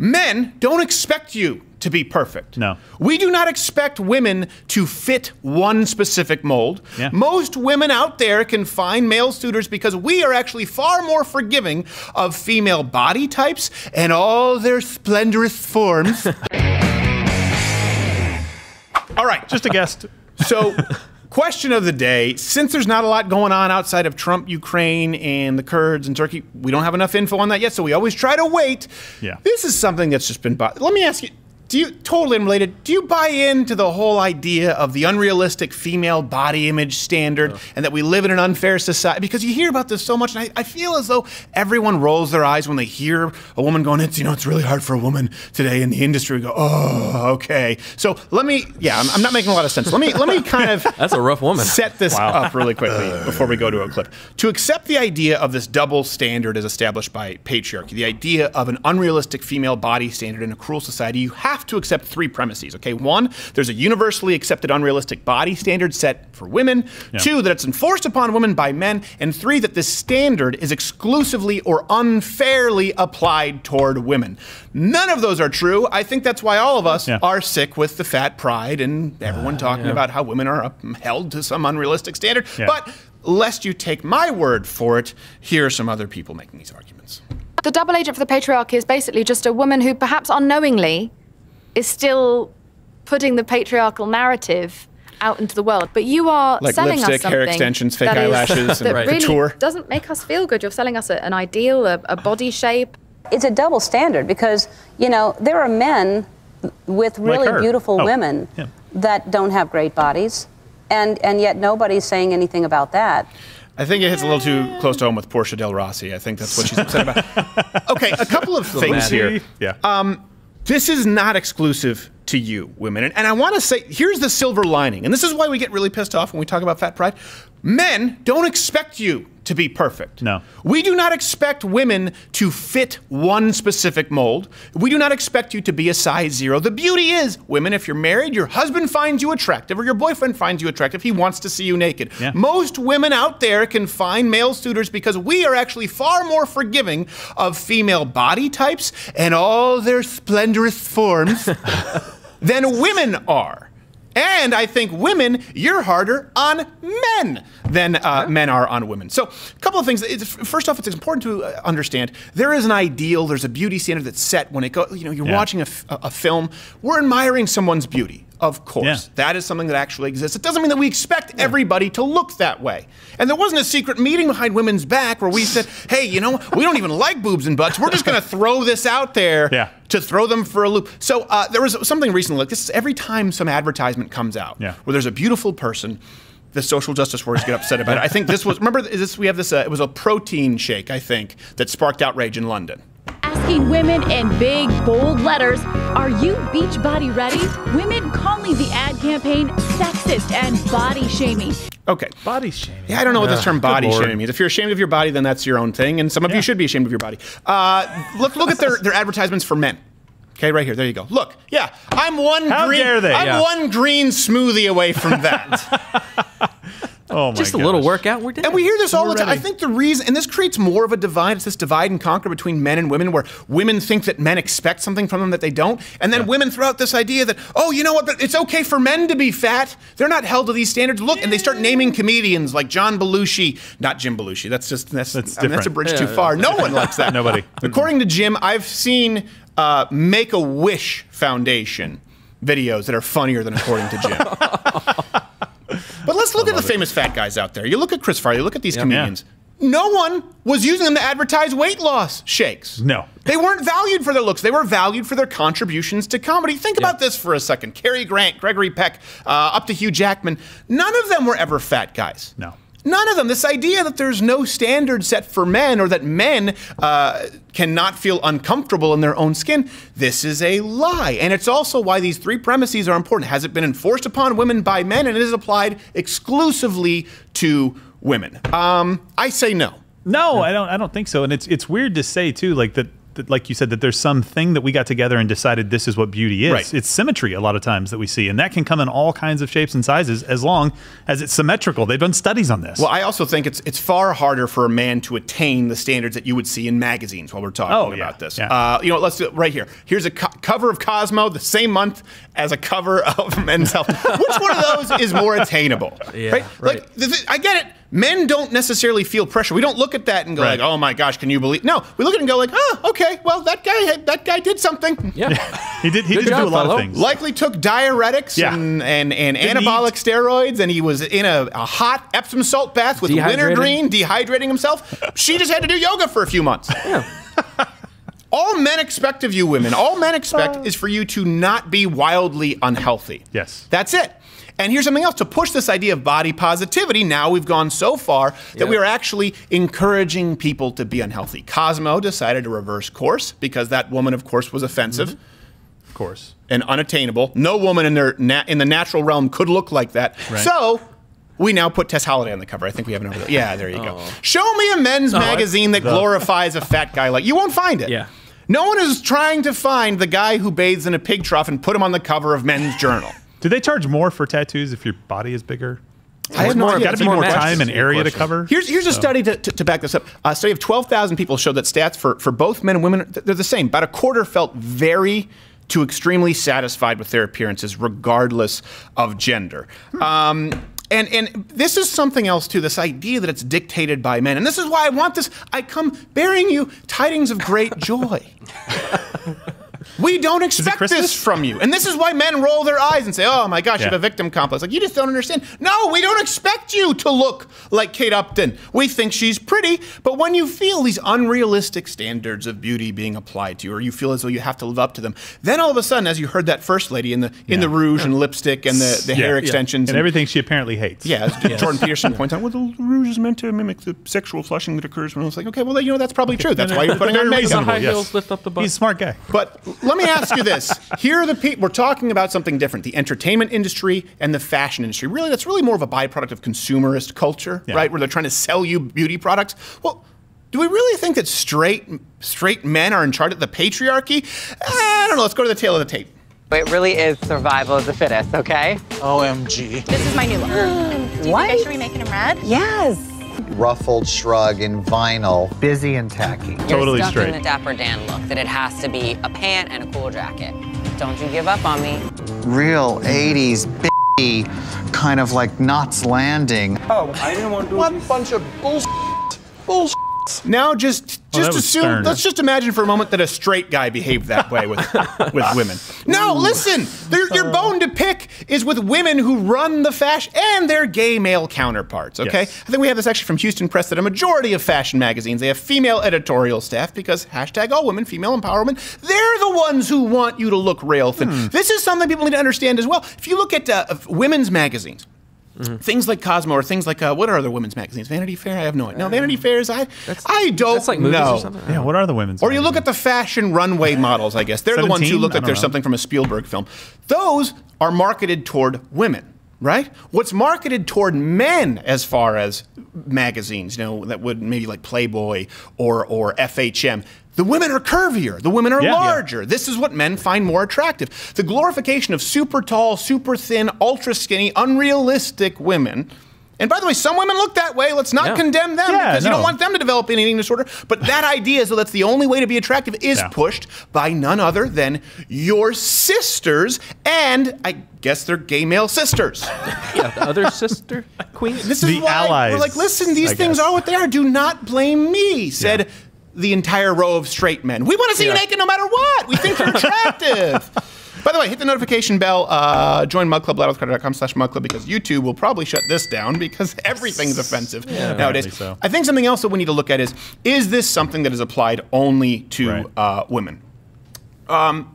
Men don't expect you to be perfect. No. We do not expect women to fit one specific mold. Yeah. Most women out there can find male suitors because we are actually far more forgiving of female body types and all their splendorous forms. all right, Just a guest. so, question of the day since there's not a lot going on outside of Trump, Ukraine, and the Kurds and Turkey, we don't have enough info on that yet, so we always try to wait. Yeah. This is something that's just been. Let me ask you. Do you totally unrelated? Do you buy into the whole idea of the unrealistic female body image standard and that we live in an unfair society? Because you hear about this so much, and I, I feel as though everyone rolls their eyes when they hear a woman going, "It's you know, it's really hard for a woman today in the industry." We go, "Oh, okay." So let me, yeah, I'm, I'm not making a lot of sense. Let me let me kind of That's a rough woman. set this up really quickly before we go to a clip. To accept the idea of this double standard as established by patriarchy, the idea of an unrealistic female body standard in a cruel society, you have to accept three premises. Okay, one, there's a universally accepted unrealistic body standard set for women. Two, that it's enforced upon women by men, and three, that this standard is exclusively or unfairly applied toward women. None of those are true. I think that's why all of us Yeah. are sick with the fat pride and everyone uh, talking about how women are up, held to some unrealistic standard. Yeah. But lest you take my word for it, here are some other people making these arguments. The double agent for the patriarchy is basically just a woman who perhaps unknowingly is still putting the patriarchal narrative out into the world. But you are Like selling lipstick, us something hair extensions, fake that is- eyelashes, and that Right. really couture. doesn't make us feel good. You're selling us a, an ideal, a, a body shape. It's a double standard because, you know, there are men with really her. beautiful Oh, women yeah. that don't have great bodies, and, and yet nobody's saying anything about that. I think it hits a little too close to home with Portia Del Rossi. I think that's what she's upset about. Okay, a couple of things mad. here. Yeah. Um, this is not exclusive to you, women. And, and I want to say, here's the silver lining. And this is why we get really pissed off when we talk about fat pride. Men don't expect you to be perfect. No. We do not expect women to fit one specific mold. We do not expect you to be a size zero. The beauty is, women, if you're married, your husband finds you attractive or your boyfriend finds you attractive, he wants to see you naked. Yeah. Most women out there can find male suitors because we are actually far more forgiving of female body types and all their splendorous forms than women are. And I think women, you're harder on men than uh, men are on women. So, a couple of things. It's, first off, it's important to uh, understand there is an ideal, there's a beauty standard that's set when it goes. You know, you're Yeah. watching a film. We're admiring someone's beauty, of course. Yeah. That is something that actually exists. It doesn't mean that we expect everybody to look that way. And there wasn't a secret meeting behind women's back where we said, "Hey, you know, we don't even like boobs and butts. We're just going to throw this out there." Yeah. to throw them for a loop. So uh, there was something recently like this. Is every time some advertisement comes out Yeah. where there's a beautiful person, the social justice warriors get upset about it. I think this was remember is this we have this. Uh, it was a protein shake I think that sparked outrage in London. Asking women in big, bold letters, are you beach body ready? Women calling the ad campaign sexist and body shaming. Okay. Body shaming. Yeah, I don't know what this term body Lord. shaming means. If you're ashamed of your body, then that's your own thing, and some of Yeah. you should be ashamed of your body. Uh, look, look at their, their advertisements for men. Okay, right here. There you go. Look, yeah, I'm one How green. dare they? I'm Yeah. one green smoothie away from that. Oh my Just a little workout. We're dead. And we hear this all We're the time. I think the reason, and this creates more of a divide, it's this divide and conquer between men and women where women think that men expect something from them that they don't. And then women throw out this idea that, oh, you know what, but it's okay for men to be fat. They're not held to these standards. Look, and they start naming comedians like John Belushi, not Jim Belushi. That's just, that's, That's I mean, that's a different. bridge too far. No one likes that. Nobody. According to Jim, I've seen uh, Make a Wish Foundation videos that are funnier than according to Jim. But let's look at the famous fat guys out there. You look at Chris Farley, you look at these comedians. No one was using them to advertise weight loss shakes. No. They weren't valued for their looks. They were valued for their contributions to comedy. Think about this for a second. Cary Grant, Gregory Peck, uh, up to Hugh Jackman. None of them were ever fat guys. No. None of them. This idea that there's no standard set for men or that men uh, cannot feel uncomfortable in their own skin, this is a lie. And it's also why these three premises are important. Has it been enforced upon women by men and it is applied exclusively to women? Um, I say no. No, I don't. I don't think so. And it's it's weird to say too, like that. That, like you said, that there's something that we got together and decided this is what beauty is. Right. It's symmetry a lot of times that we see, and that can come in all kinds of shapes and sizes as long as it's symmetrical. They've done studies on this. Well, I also think it's it's far harder for a man to attain the standards that you would see in magazines while we're talking Oh, yeah, about this. yeah. Uh, you know, let's do it right here. Here's a co- cover of Cosmo the same month as a cover of Men's Health. Which one of those is more attainable? Yeah, right. right. Like, th- th- I get it. Men don't necessarily feel pressure. We don't look at that and go Right. like, "Oh my gosh, can you believe?" No, we look at it and go like, "Oh, okay. Well, that guy that guy did something." Yeah. he did. He Good did job, do a lot fellow. of things. likely took diuretics Yeah. and, and, and anabolic eat. steroids, and he was in a, a hot Epsom salt bath with wintergreen, dehydrating himself. She just had to do yoga for a few months. Yeah. all men expect of you women, all men expect uh. is for you to not be wildly unhealthy. Yes. That's it. And here's something else to push this idea of body positivity. Now we've gone so far that we are actually encouraging people to be unhealthy. Cosmo decided to reverse course because that woman, of course, was offensive mm-hmm. of course. and unattainable. No woman in their na- in the natural realm could look like that. Right. So we now put Tess Holliday on the cover. I think we have there. Yeah, there you go. Oh. Show me a men's oh, magazine that glorifies a fat guy like you won't find it. Yeah. No one is trying to find the guy who bathes in a pig trough and put him on the cover of Men's Journal. Do they charge more for tattoos if your body is bigger? I have no more- idea. Got to be more more time and area to cover. Here's here's a study to, to, to back this up. A study of 12,000 people showed that stats for, for both men and women they're the same. About a quarter felt very to extremely satisfied with their appearances, regardless of gender. Um, and and this is something else too. This idea that it's dictated by men, and this is why I want this. I come bearing you tidings of great joy. We don't expect this from you. And this is why men roll their eyes and say, oh my gosh, you have a victim complex. Like, you just don't understand. No, we don't expect you to look like Kate Upton. We think she's pretty, but when you feel these unrealistic standards of beauty being applied to you, or you feel as though you have to live up to them, then all of a sudden, as you heard that first lady in the in the rouge and lipstick and the, the Yeah. hair Yeah. extensions and everything she apparently hates. yeah, as Jordan Peterson points out, well, the rouge is meant to mimic the sexual flushing that occurs when it's like, okay, well, you know, that's probably true. That's why you're putting on makeup. reasonable, high yes. heels lift up the butt. He's a smart guy. But let me ask you this: Here are the people. We're talking about something different: the entertainment industry and the fashion industry. Really, that's really more of a byproduct of consumerist culture, Yeah. right? Where they're trying to sell you beauty products. Well. Do we really think that straight straight men are in charge of the patriarchy? Eh, I don't know. Let's go to the tail of the tape. It really is survival of the fittest, okay? OMG. This is my new look. Do you What? think I should be making him red? Yes. Ruffled shrug in vinyl. Busy and tacky. Totally You're stuck straight. in the Dapper Dan look that it has to be a pant and a cool jacket. Don't you give up on me. Real 80s b kind of like Knots Landing. Oh, I didn't want to one bunch of bullshit. Bullshit. Now, just Well, just assume. stern. Let's just imagine for a moment that a straight guy behaved that way with with women. No, listen. Your bone to pick is with women who run the fashion and their gay male counterparts. Okay, Yes. I think we have this actually from Houston Press that a majority of fashion magazines they have female editorial staff because hashtag all women, female empowerment. They're the ones who want you to look rail thin. Hmm. This is something people need to understand as well. If you look at uh, women's magazines. Things like Cosmo or things like uh, what are other women's magazines? Vanity Fair? I have no idea. No, Vanity Fairs. I I don't That's like movies know. or something? Yeah, what are the women's? Or you look at the fashion runway models, I guess. They're the ones who look like don't they're know. something from a Spielberg film. Those are marketed toward women, right? What's marketed toward men as far as magazines, you know, that would maybe like Playboy or or FHM. The women are curvier. The women are Yeah, yeah. larger. This is what men find more attractive. The glorification of super tall, super thin, ultra skinny, unrealistic women. And by the way, some women look that way. Let's not Yeah. condemn them Yeah, because you don't want them to develop an eating disorder. But that idea, so that's the only way to be attractive, is Yeah. pushed by none other than your sisters, and I guess they're gay male sisters. Yeah, the other sister queen. This is The why allies, we're like, listen, these I things guess. are what they are. Do not blame me, said the entire row of straight men. We want to see you naked no matter what. We think you're attractive. By the way, hit the notification bell. Uh, join mugclub, slash mugclub, because YouTube will probably shut this down because everything's offensive nowadays. Apparently so. I think something else that we need to look at is, is this something that is applied only to Right. uh, women? Um,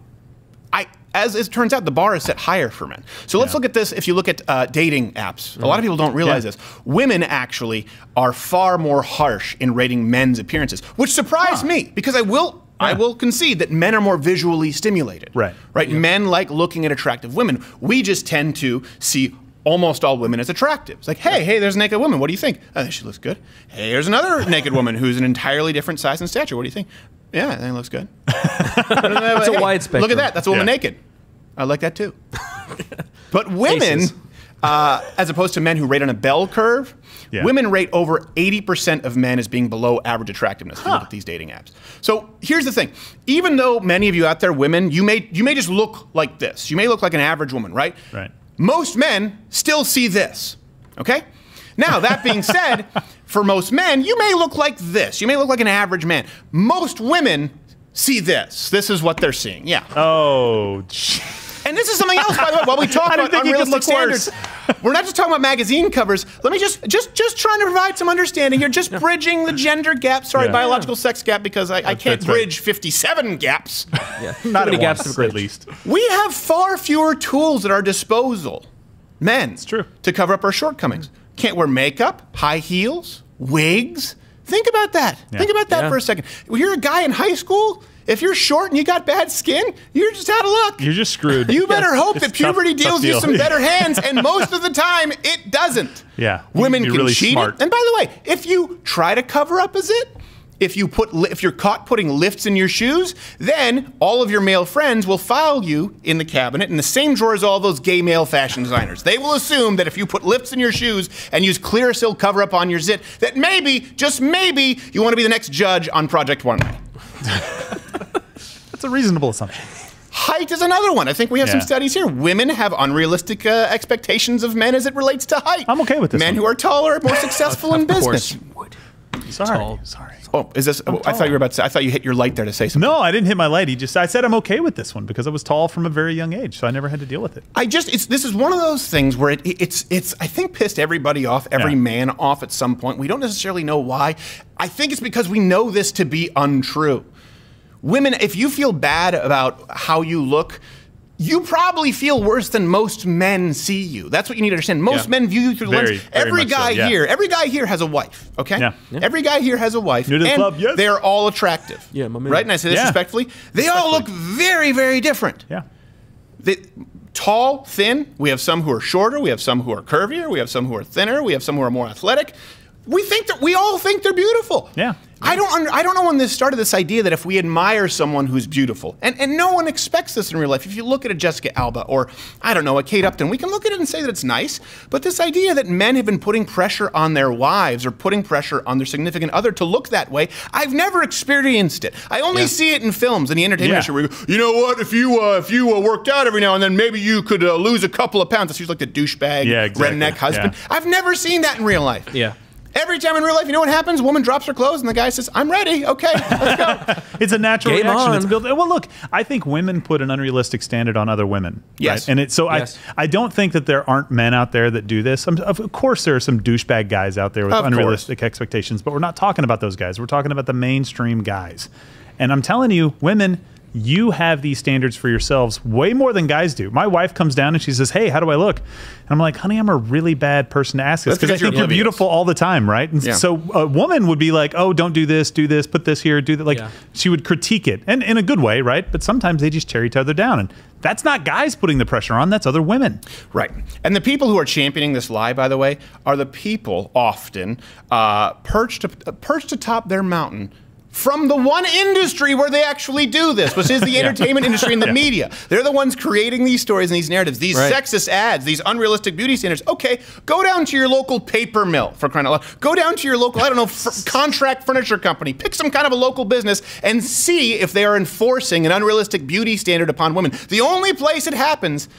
as it turns out, the bar is set higher for men. So let's Yeah. look at this. If you look at uh, dating apps, a lot of people don't realize Yeah. this. Women actually are far more harsh in rating men's appearances, which surprised Huh. me because I will. I will concede that men are more visually stimulated. Right. Right. Men like looking at attractive women. We just tend to see almost all women as attractive. It's like, hey, hey, there's a naked woman. What do you think? Oh, she looks good. Hey, here's another naked woman who's an entirely different size and stature. What do you think? Yeah, I think it looks good. it's a wide spectrum. Look at that. That's a woman Yeah. naked. I like that too. but women, uh, as opposed to men who rate on a bell curve, Yeah. women rate over 80% of men as being below average attractiveness if you look at these dating apps. So here's the thing. Even though many of you out there, women, you may, you may just look like this. You may look like an average woman, right? Right. Most men still see this. Okay? Now, that being said, for most men, you may look like this. You may look like an average man. Most women see this. This is what they're seeing. Yeah. Oh, gee. And this is something else, by the way. While we talk about didn't think you could unrealistic standards, we're not just talking about magazine covers. Let me just, just, just trying to provide some understanding here. Just bridging the gender gap. Sorry, Yeah. biological sex gap, because I, I can't that's right. bridge 57 gaps. Yeah. not many at gaps once, to bridge. at least. We have far fewer tools at our disposal, men, it's true. to cover up our shortcomings. Can't wear makeup, high heels, wigs. Think about that. Think about that Yeah. for a second. When you're a guy in high school, if you're short and you got bad skin, you're just out of luck. You're just screwed. You better hope It's that puberty tough deals you deal. some better hands, and most of the time it doesn't. Yeah, women can really cheat. smart. It. And by the way, if you try to cover up as it, if you put li- if you're caught putting lifts in your shoes, then all of your male friends will file you in the cabinet in the same drawer as all those gay male fashion designers. They will assume that if you put lifts in your shoes and use clear Clearasil cover up on your zit, that maybe, just maybe, you want to be the next judge on Project Runway. That's a reasonable assumption. Height is another one. I think we have some studies here. Women have unrealistic uh, expectations of men as it relates to height. I'm okay with this Men one. who are taller are more successful in Of course business. you would. Sorry, Tall. sorry. Oh, is this? Oh, I thought you were about to say. I thought you hit your light there to say something. No, I didn't hit my light. He just I said I'm okay with this one because I was tall from a very young age, so I never had to deal with it. I just it's this is one of those things where it, it's it's I think pissed everybody off, every Yeah. man off at some point. We don't necessarily know why. I think it's because we know this to be untrue. Women, if you feel bad about how you look, you probably feel worse than most men see you. That's what you need to understand. Most Yeah. men view you through the Very, lens. Every much so, guy yeah. here, every guy here has a wife. Okay. Yeah. Yeah. Every guy here has a wife. New to the and club, yes. They are all attractive. Yeah, my man. Right, and I say this Yeah. respectfully. They all look very, very different. Yeah. They, tall, thin. We have some who are shorter. We have some who are curvier. We have some who are thinner. We have some who are more athletic. We think that we all think they're beautiful. Yeah. I don't. Under, I don't know when this started. This idea that if we admire someone who's beautiful, and and no one expects this in real life. If you look at a Jessica Alba or I don't know a Kate Upton, we can look at it and say that it's nice. But this idea that men have been putting pressure on their wives or putting pressure on their significant other to look that way, I've never experienced it. I only see it in films in the entertainment Yeah. industry. Where you, go, you know what? If you uh, if you uh, worked out every now and then, maybe you could uh, lose a couple of pounds. That's usually like the douchebag Yeah, exactly. redneck husband. Yeah. I've never seen that in real life. Yeah. Every time in real life, you know what happens? Woman drops her clothes, and the guy says, "I'm ready. Okay, let's go." It's a natural Game reaction. on. It's built. Well, look, I think women put an unrealistic standard on other women. Yes. right? and it, so Yes. I I don't think that there aren't men out there that do this. Um, of course, there are some douchebag guys out there with Of course. unrealistic expectations, but we're not talking about those guys. We're talking about the mainstream guys. And I'm telling you, women. You have these standards for yourselves way more than guys do. My wife comes down and she says, "Hey, how do I look?" And I'm like, "Honey, I'm a really bad person to ask this because I you're think you're beautiful all the time, right?" And Yeah. so a woman would be like, "Oh, don't do this, do this, put this here, do that." Like Yeah. she would critique it, and in a good way, right? But sometimes they just tear each other down, and that's not guys putting the pressure on. That's other women. Right. And the people who are championing this lie, by the way, are the people often uh, perched, uh, perched atop their mountain from the one industry where they actually do this, which is the entertainment industry and the media. They're the ones creating these stories and these narratives, these Right. sexist ads, these unrealistic beauty standards. Okay, go down to your local paper mill for crying out loud. Go down to your local, I don't know, contract furniture company. Pick some kind of a local business and see if they are enforcing an unrealistic beauty standard upon women. The only place it happens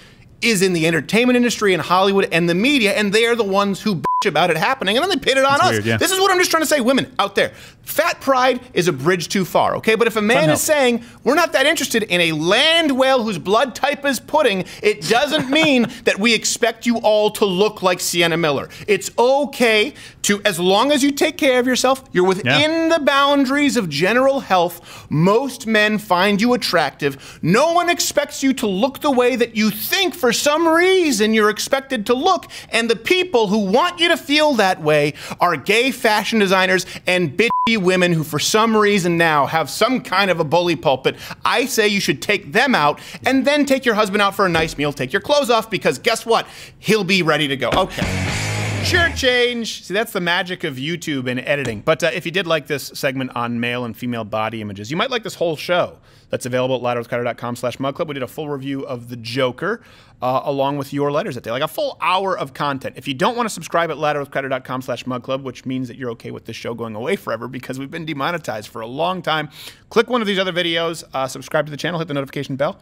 is in the entertainment industry and Hollywood and the media, and they are the ones who about it happening, and then they pin it on That's us. weird, yeah. This is what I'm just trying to say, women out there. Fat pride is a bridge too far, okay? But if a man is saying we're not that interested in a land whale whose blood type is pudding, it doesn't mean that we expect you all to look like Sienna Miller. It's okay to, as long as you take care of yourself, you're within the boundaries of general health. Most men find you attractive. No one expects you to look the way that you think for some reason you're expected to look. And the people who want you to feel that way are gay fashion designers and bitchy women who, for some reason now, have some kind of a bully pulpit. I say you should take them out and then take your husband out for a nice meal, take your clothes off, because guess what? He'll be ready to go. Okay. Shirt change. See, that's the magic of YouTube and editing. But uh, if you did like this segment on male and female body images, you might like this whole show. That's available at louderwithcrowder.com slash mugclub. We did a full review of the Joker uh, along with your letters that day, like a full hour of content. If you don't want to subscribe at louderwithcrowder.com slash mugclub, which means that you're okay with this show going away forever because we've been demonetized for a long time, click one of these other videos, uh, subscribe to the channel, hit the notification bell.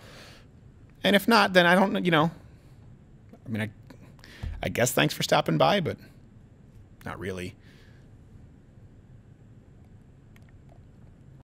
And if not, then I don't, you know, I mean, I, I guess thanks for stopping by, but not really.